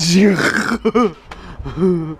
ジュー